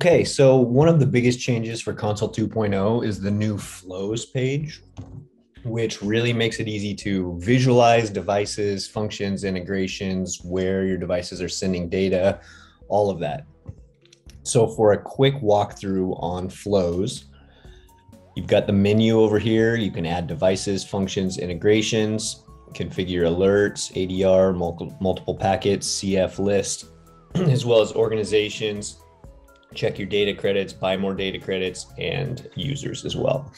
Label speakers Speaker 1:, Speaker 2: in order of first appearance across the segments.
Speaker 1: Okay, so one of the biggest changes for Console 2.0 is the new flows page, which really makes it easy to visualize devices, functions, integrations, where your devices are sending data, all of that. So for a quick walkthrough on flows, you've got the menu over here. You can add devices, functions, integrations, configure alerts, ADR, multiple packets, CF list, as well as organizations, check your data credits, buy more data credits, and users as well.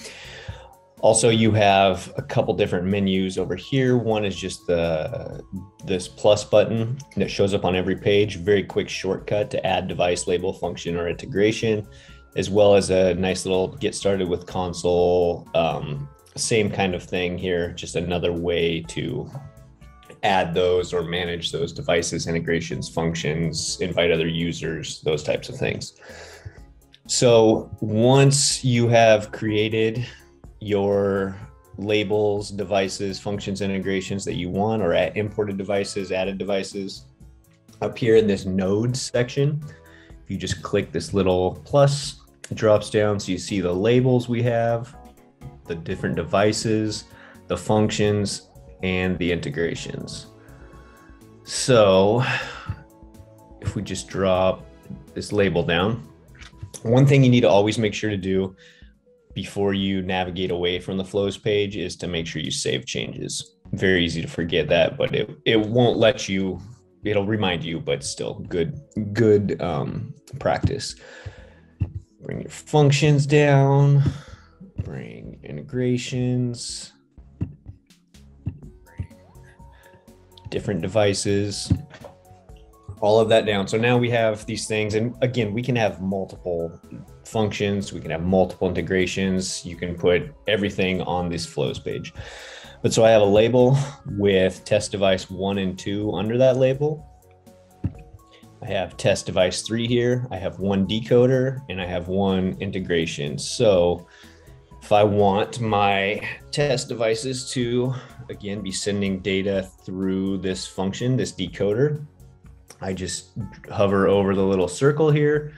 Speaker 1: Also, you have a couple different menus over here. One is just the this plus button that shows up on every page. Very quick shortcut to add device label function or integration, as well as a nice little get started with console. Um, same kind of thing here, just another way to add those or manage those devices, integrations, functions, invite other users, those types of things. So once you have created your labels, devices, functions, integrations that you want, or at imported devices, added devices, up here in this nodes section, if you just click this little plus, it drops down so you see the labels we have, the different devices, the functions, and the integrations. So if we just drop this label down, one thing you need to always make sure to do before you navigate away from the flows page is to make sure you save changes. Very easy to forget that, but it, it won't let you, it'll remind you, but still good, good um, practice. Bring your functions down, bring integrations, different devices, all of that down. So now we have these things. And again, we can have multiple functions, we can have multiple integrations. You can put everything on this flows page. But so I have a label with test device one and two under that label. I have test device three here. I have one decoder and I have one integration. So if I want my test devices to, again, be sending data through this function, this decoder, I just hover over the little circle here,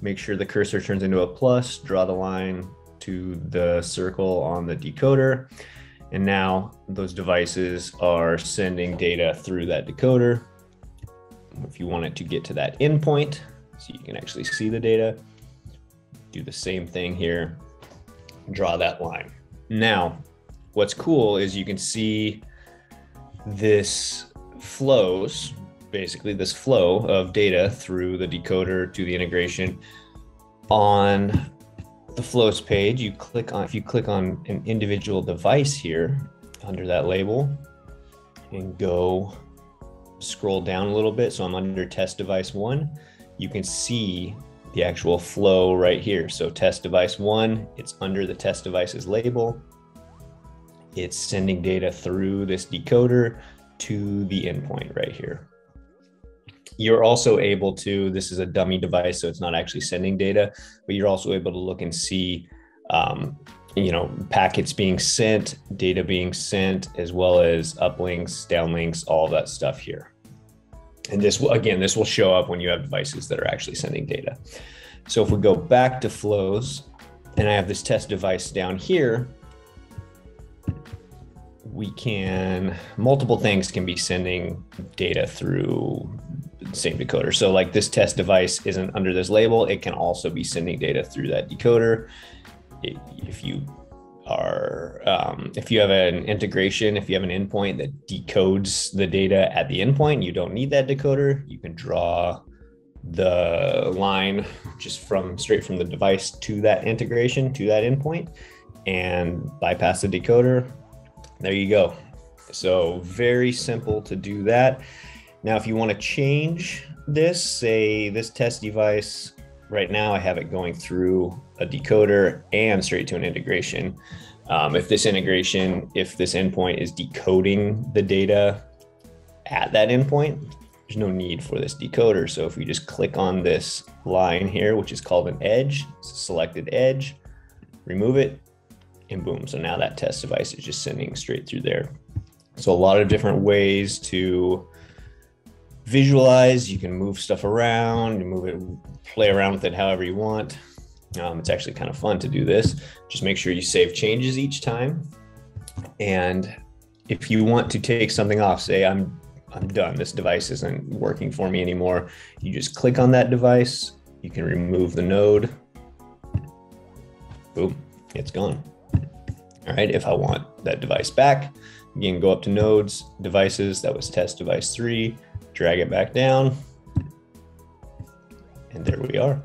Speaker 1: make sure the cursor turns into a plus, draw the line to the circle on the decoder. And now those devices are sending data through that decoder. If you want it to get to that endpoint, so you can actually see the data, do the same thing here draw that line. Now, what's cool is you can see this flows, basically this flow of data through the decoder to the integration on the flows page. You click on, if you click on an individual device here under that label and go scroll down a little bit. So I'm under test device one, you can see the actual flow right here. So test device one, it's under the test devices label. It's sending data through this decoder to the endpoint right here. You're also able to, this is a dummy device, so it's not actually sending data, but you're also able to look and see, um, you know, packets being sent, data being sent, as well as uplinks, downlinks, all that stuff here. And this will, again, this will show up when you have devices that are actually sending data. So if we go back to flows and I have this test device down here, we can, multiple things can be sending data through the same decoder. So like this test device isn't under this label, it can also be sending data through that decoder. If you are um, if you have an integration, if you have an endpoint that decodes the data at the endpoint, you don't need that decoder. You can draw the line just from straight from the device to that integration to that endpoint and bypass the decoder. There you go. So very simple to do that. Now, if you want to change this, say this test device right now, I have it going through a decoder and straight to an integration. Um, if this integration, if this endpoint is decoding the data at that endpoint, there's no need for this decoder. So if we just click on this line here, which is called an edge, selected edge, remove it, and boom. So now that test device is just sending straight through there. So a lot of different ways to visualize. You can move stuff around, move it, play around with it however you want. Um, it's actually kind of fun to do this. Just make sure you save changes each time. And if you want to take something off, say I'm I'm done. This device isn't working for me anymore. You just click on that device. You can remove the node. Boom, it's gone. All right, if I want that device back, again, go up to nodes, devices. That was test device three. Drag it back down. And there we are.